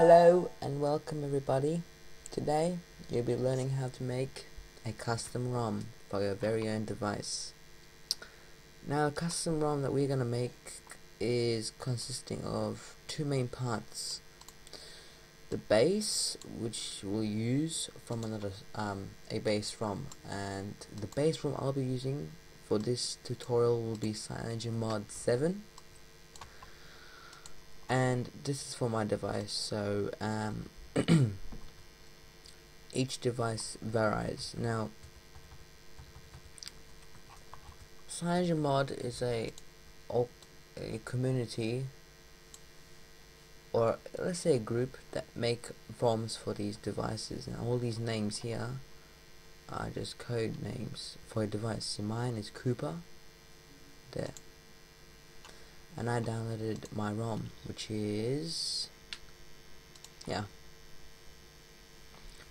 Hello and welcome everybody. Today you'll be learning how to make a custom ROM for your very own device. Now a custom ROM that we're going to make is consisting of two main parts. The base which we'll use from another um, a base ROM and the base ROM I'll be using for this tutorial will be CyanogenMod 7 and this is for my device so um, each device varies. Now CyanogenMod is a, a community or let's say a group that make ROMs for these devices. And all these names here are just code names for a device. So mine is Cooper. There and I downloaded my ROM which is yeah.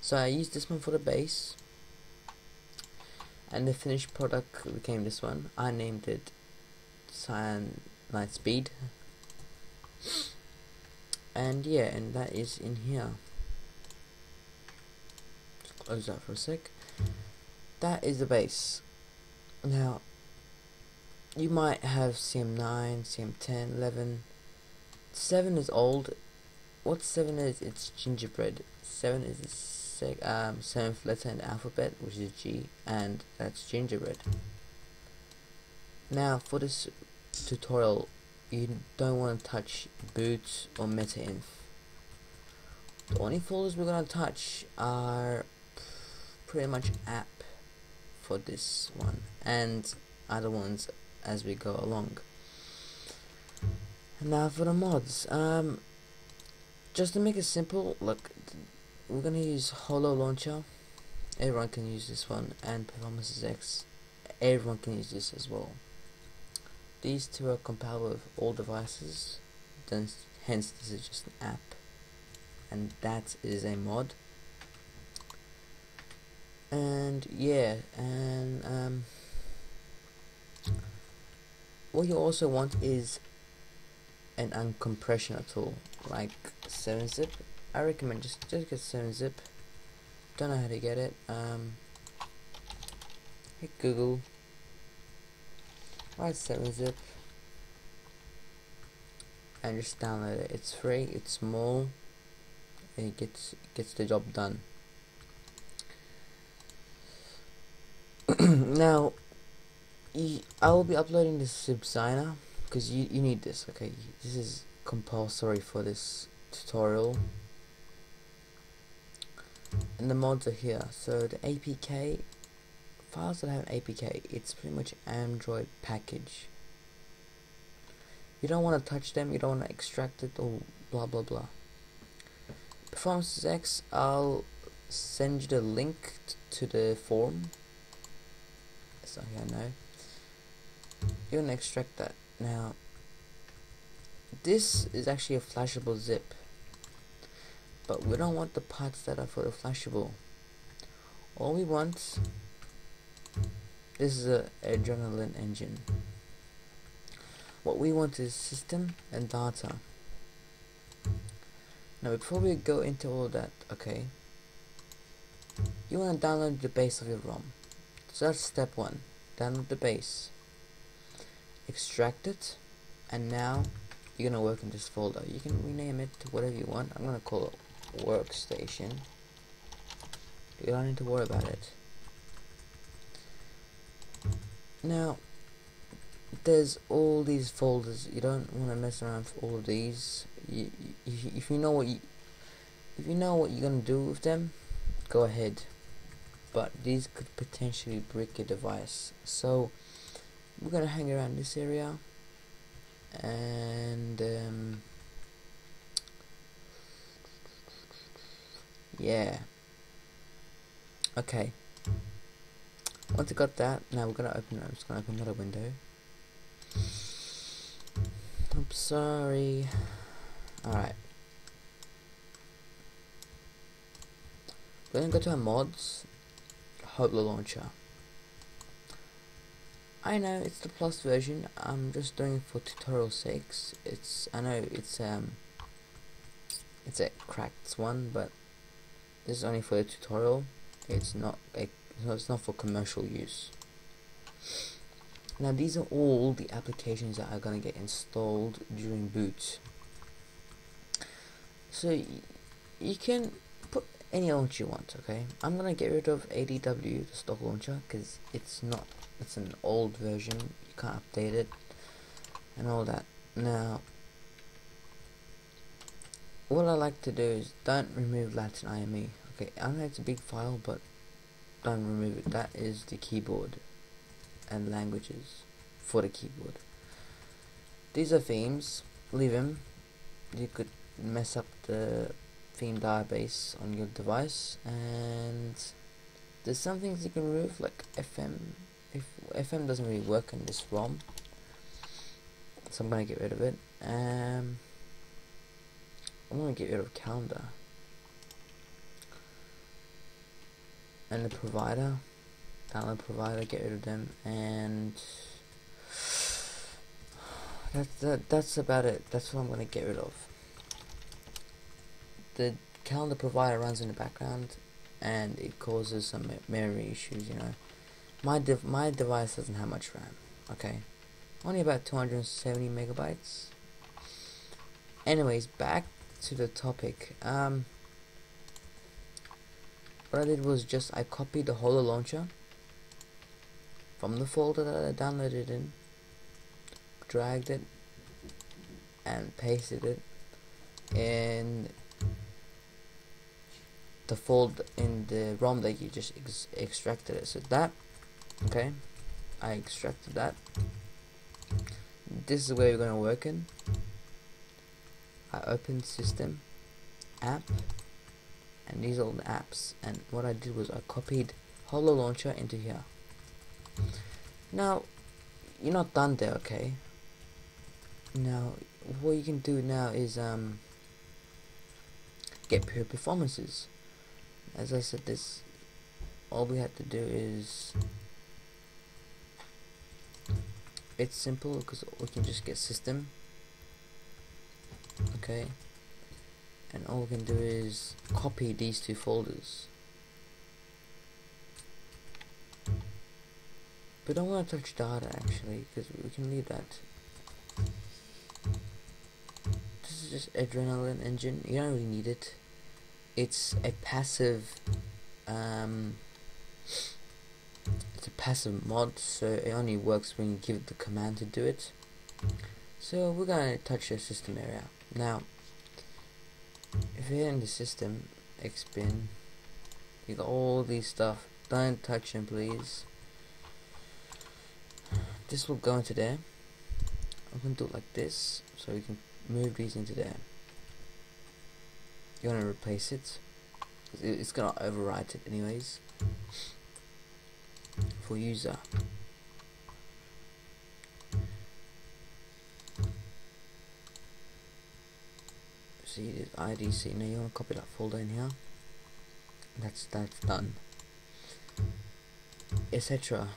So I used this one for the base. And the finished product became this one. I named it Cyan Night Speed. And yeah and that is in here. Close that for a sec. That is the base. Now you might have CM9, CM10, 11. 7 is old. What 7 is? It's gingerbread. 7 is the um, 7th letter in the alphabet, which is G, and that's gingerbread. Now, for this tutorial, you don't want to touch boot or META-INF. The only folders we're going to touch are pretty much app for this one, and other ones as we go along. And now for the mods, um, just to make it simple, look, we're gonna use Holo Launcher. Everyone can use this one, and Performance X. Everyone can use this as well. These two are compatible with all devices, then hence this is just an app, and that is a mod. And yeah, and um what you also want is an uncompression tool like 7-zip I recommend just just get 7-zip don't know how to get it. Um hit Google. Write 7-zip and just download it. It's free it's small and it gets gets the job done. Now I will be uploading this to Designer because you, you need this okay? This is compulsory for this tutorial. And the mods are here. So the APK files that have an APK it's pretty much Android package. You don't want to touch them you don't want to extract it or blah blah blah. Performance X I'll send you the link to the form. So here now you're gonna extract that now this is actually a flashable zip. But we don't want the parts that are for the flashable. All we want this is a adrenaline engine. What we want is system and data. Now before we go into all that okay you want to download the base of your ROM. So that's step one download the base extract it and now you're gonna work in this folder. You can rename it to whatever you want. I'm gonna call it workstation. You don't need to worry about it. Now there's all these folders. You don't want to mess around with all of these. If you know what you if you know what you're gonna do with them go ahead. But these could potentially break your device. So we're gonna hang around this area. And um, yeah. Okay. Once I got that now we're gonna open I'm just gonna open another window. I'm sorry. Alright. We're gonna go to our mods. Holo Launcher I know it's the plus version. I'm just doing it for tutorial sakes. It's I know it's um it's a cracked one but this is only for the tutorial it's not a it's not for commercial use now these are all the applications that are to get installed during boot so you can put any launcher you want okay I'm gonna get rid of ADW the stock launcher because it's not it's an old version. You can't update it and all that. Now what I like to do is don't remove Latin IME okay I know it's a big file but don't remove it. That is the keyboard and languages for the keyboard. These are themes. Leave them you could mess up the theme database on your device and there's some things you can remove like FM if FM doesn't really work on this ROM so I'm gonna get rid of it. Um, I'm gonna get rid of calendar. And the provider download provider get rid of them and that's that, that's about it. That's what I'm gonna get rid of. The calendar provider runs in the background and it causes some memory issues you know my my device doesn't have much RAM okay? Only about 270 megabytes. Anyways back to the topic. Um what I did was just I copied the Holo launcher from the folder that I downloaded in dragged it and pasted it in the fold in the ROM that you just ex extracted it. So that, okay, I extracted that. This is where we're going to work in. I open system, app, and these are all the apps. And what I did was I copied Holo Launcher into here. Now, you're not done there, okay? Now, what you can do now is um, get pure performances as I said this all we have to do is it's simple because we can just get system. Okay. And all we can do is copy these two folders. But I don't want to touch data actually because we can leave that. This is just adrenaline engine. You don't really need it. It's a passive um, it's a passive mod so it only works when you give it the command to do it. So we're gonna touch the system area. Now if you're in the system xbin you got all these stuff. Don't touch them please. This will go into there. I'm gonna do it like this so we can move these into there. You want to replace it it's gonna overwrite it anyways for user see this IDC now you want to copy that folder in here? That's that's done. Etc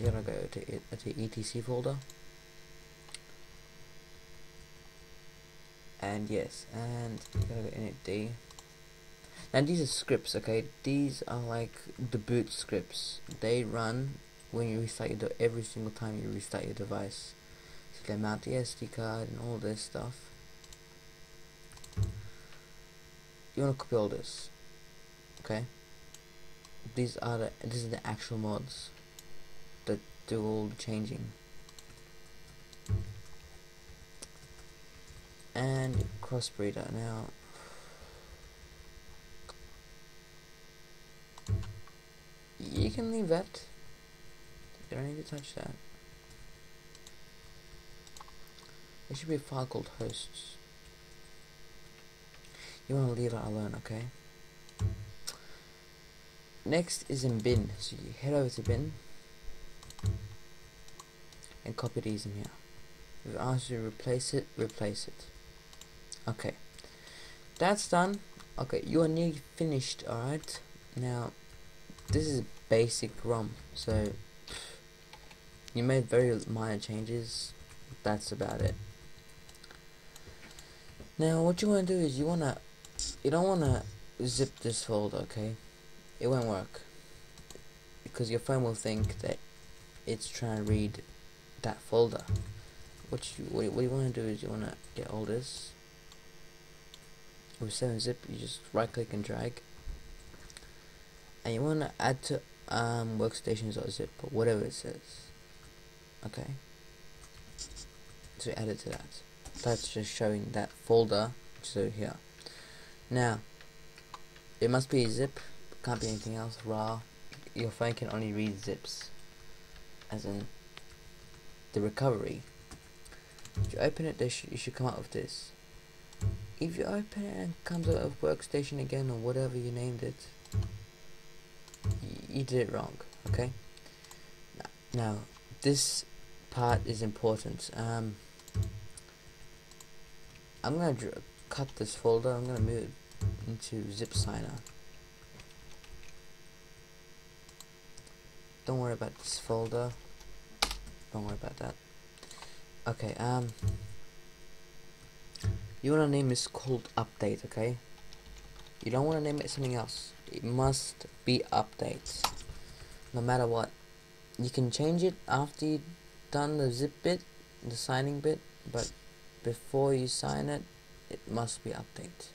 you're gonna go to, to the etc folder? And yes and you gotta go init d and these are scripts okay? These are like the boot scripts. They run when you restart your every single time you restart your device. So they mount the SD card and all this stuff. You want to copy all this okay? These are the this is the actual mods that do all the changing. And crossbreeder. Now you can leave that you don't need to touch that? There should be a file called hosts. You want to leave it alone okay? Next is in bin. So you head over to bin and copy these in here. If it asks you to replace it replace it. Okay. That's done. Okay you are nearly finished alright? Now this is basic ROM so you made very minor changes that's about it Now what you want to do is you want to, you don't want to zip this folder, okay? It won't work. Because your phone will think that it's trying to read that folder. What you, what, you want to do is you want to get all this. With 7-zip, you just right click and drag. And you want to add to um, workstations.zip or whatever it says. Okay? So it to that. That's just showing that folder which is over here. Now it must be a zip. Can't be anything else. Raw your phone can only read zips. As in the recovery. If you open it sh you should come out with this. If you open it and comes out of workstation again or whatever you named it you did it wrong okay now this part is important um, I'm gonna cut this folder. I'm gonna move it into zip signer. Don't worry about this folder. Don't worry about that. Okay, um, you wanna name this called update, okay? You don't wanna name it something else. It must be updates, no matter what. You can change it after you've done the zip bit, the signing bit, but before you sign it it must be update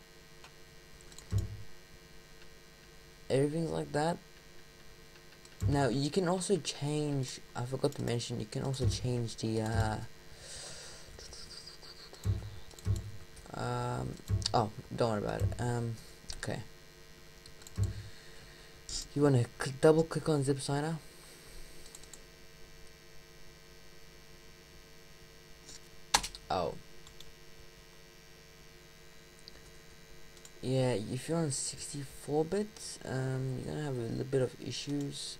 everything's like that now you can also change I forgot to mention you can also change the uh, um, oh don't worry about it um, okay you want to double click on zip signer oh. Yeah if you're on 64 bits um, you're gonna have a little bit of issues.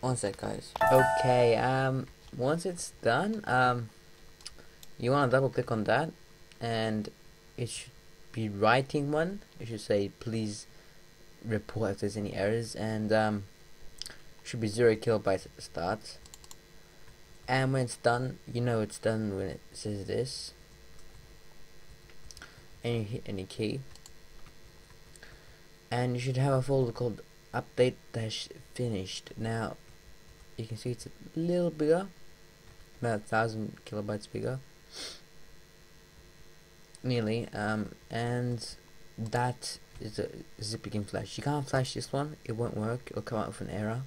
One sec guys. Okay um once it's done um you want to double click on that and it should be writing one. It should say please report if there's any errors and um should be zero kilobytes at the start. And when it's done you know it's done when it says this. And you hit any key. And you should have a folder called update dash finished. Now you can see it's a little bigger about a thousand kilobytes bigger nearly um, and that is a zip you flash. You can't flash this one it won't work it'll come out with an error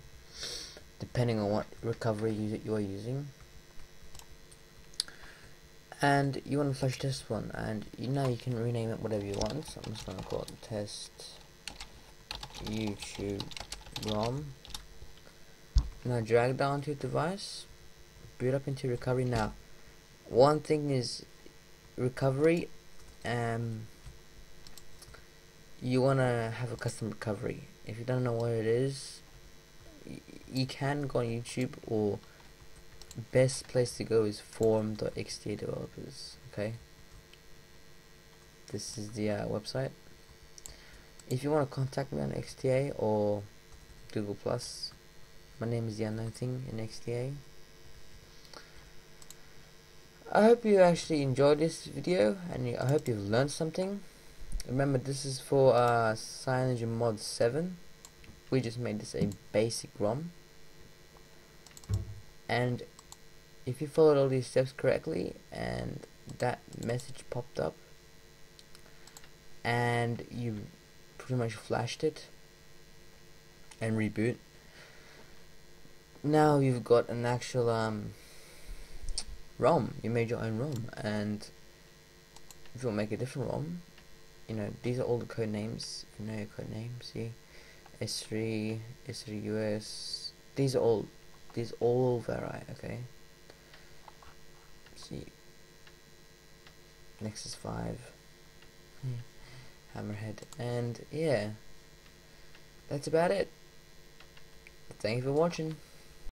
depending on what recovery you, you are using. And you want to flash this one and you know you can rename it whatever you want. So I'm just going to call it test YouTube ROM. Now drag down to your device boot up into recovery. Now one thing is recovery um you want to have a custom recovery. If you don't know what it is you can go on YouTube or best place to go is forum.xda developers okay? This is the uh, website. If you want to contact me on XDA or Google Plus my name is the unknown thing in XDA I hope you actually enjoyed this video and I hope you've learned something. Remember this is for uh, CyanogenMod 7 we just made this a basic ROM. And if you followed all these steps correctly and that message popped up and you pretty much flashed it and reboot now you've got an actual um, ROM. You made your own ROM. And if you want to make a different ROM you know these are all the code names. You know your code names. See S3 S3 US these are all these all vary okay? Let's see. Nexus 5 hmm. Hammerhead. And yeah. That's about it. Thank you for watching